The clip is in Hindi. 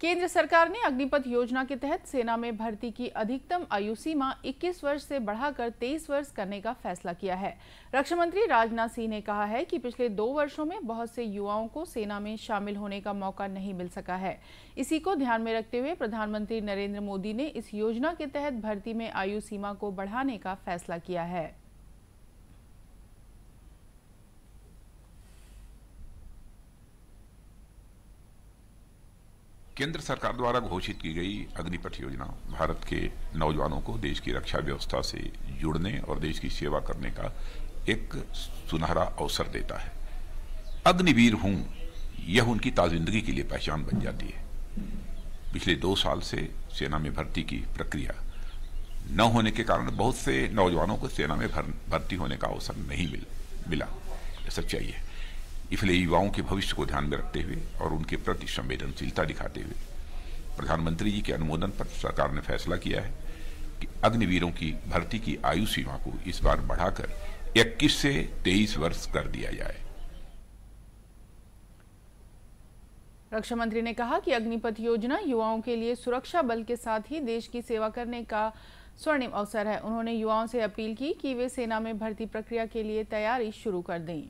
केंद्र सरकार ने अग्निपथ योजना के तहत सेना में भर्ती की अधिकतम आयु सीमा 21 वर्ष से बढ़ाकर 23 वर्ष करने का फैसला किया है। रक्षा मंत्री राजनाथ सिंह ने कहा है कि पिछले दो वर्षों में बहुत से युवाओं को सेना में शामिल होने का मौका नहीं मिल सका है। इसी को ध्यान में रखते हुए प्रधानमंत्री नरेंद्र मोदी ने इस योजना के तहत भर्ती में आयु सीमा को बढ़ाने का फैसला किया है। केंद्र सरकार द्वारा घोषित की गई अग्निपथ योजना भारत के नौजवानों को देश की रक्षा व्यवस्था से जुड़ने और देश की सेवा करने का एक सुनहरा अवसर देता है। अग्निवीर हूँ, यह उनकी ताजिंदगी के लिए पहचान बन जाती है। पिछले दो साल से सेना में भर्ती की प्रक्रिया न होने के कारण बहुत से नौजवानों को सेना में भर्ती होने का अवसर नहीं मिल, मिला। सच्चाई है। इसलिए युवाओं के भविष्य को ध्यान में रखते हुए और उनके प्रति संवेदनशीलता दिखाते हुए प्रधानमंत्री जी के अनुमोदन पर सरकार ने फैसला किया है कि अग्निवीरों की भर्ती की आयु सीमा को इस बार बढ़ाकर 21 से 23 वर्ष कर दिया जाए। रक्षा मंत्री ने कहा कि अग्निपथ योजना युवाओं के लिए सुरक्षा बल के साथ ही देश की सेवा करने का स्वर्णिम अवसर है। उन्होंने युवाओं से अपील की कि वे सेना में भर्ती प्रक्रिया के लिए तैयारी शुरू कर दें।